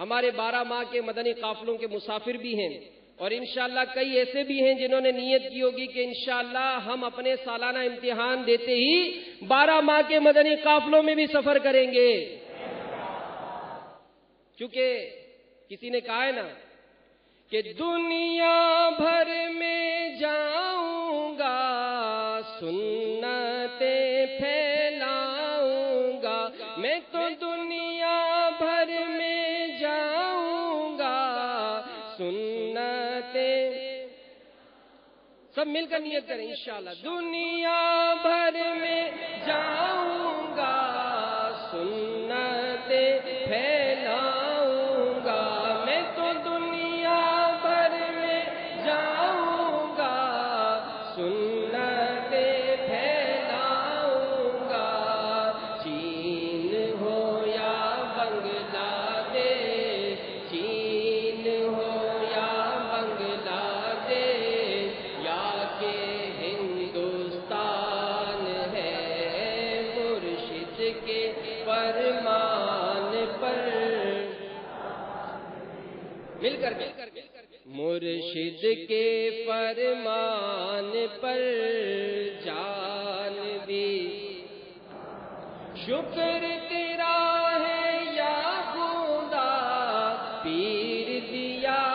ہمارے بارہ ماہ کے مدنی قافلوں کے مسافر بھی ہیں اور انشاءاللہ کئی ایسے بھی ہیں جنہوں نے نیت کی ہوگی کہ انشاءاللہ ہم اپنے سالانہ امتحان دیتے ہی بارہ ماہ کے مدنی قافلوں میں بھی سفر کریں گے۔ چونکہ کسی نے کہا ہے نا کہ دنیا بھر میں جاؤں گا سنتے پھیلاؤں گا۔ میں تو سنتے سب مل کر نیت کریں انشاءاللہ۔ دنیا بھر میں جاؤں گا۔ کے فرمان پر۔ مل کر مل کر مل کر مرشد کے فرمان پر جان بھی شکر تیرا ہے یا خدا پیر دیا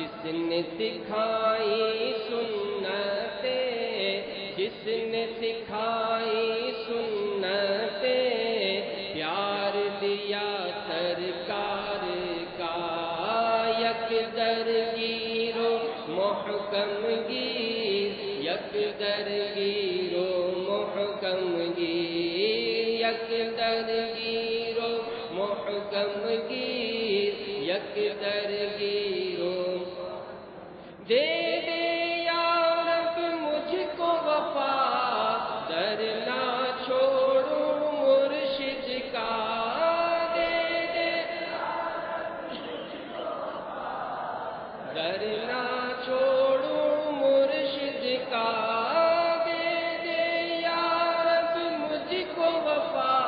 جس نے سکھائی سنتے جس نے سکھائی سنتے پیار دیا سرکار کا یک درگیرو محکم گیر، یک درگیرو محکم گیر، یک درگیرو محکم گیر، یک درگیرو در نہ چھوڑوں مرشد کا دے دے یا مجھ کو وفا۔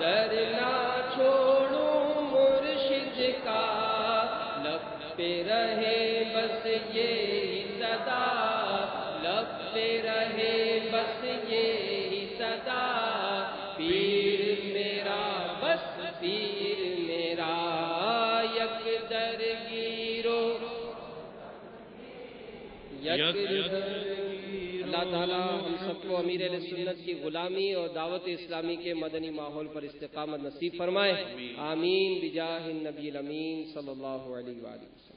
در نہ چھوڑوں مرشد کا۔ لب پہ رہے بس یہ صدا۔ لب پہ رہے بس یہ صدا۔ پیر میرا، بس پیر میرا۔ یک درگیرو یک اللہ تعالیٰ ہم سب کو امیر علیہ سنت کی غلامی اور دعوت اسلامی کے مدنی ماحول پر استقامت نصیب فرمائے۔ آمین، بجاہ النبی الامین صلی اللہ علیہ وسلم۔